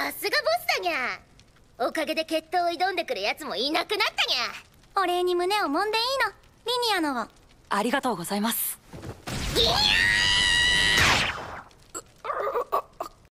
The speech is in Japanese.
さすがボスだにゃ。おかげで決闘を挑んでくる奴もいなくなったにゃ。お礼に胸を揉んでいいの。リニアのを。ありがとうございます。